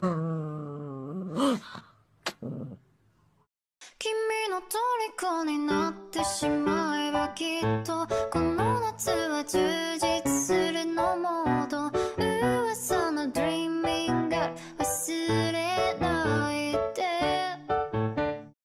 君の虜になってしまえばきっとこの夏は充実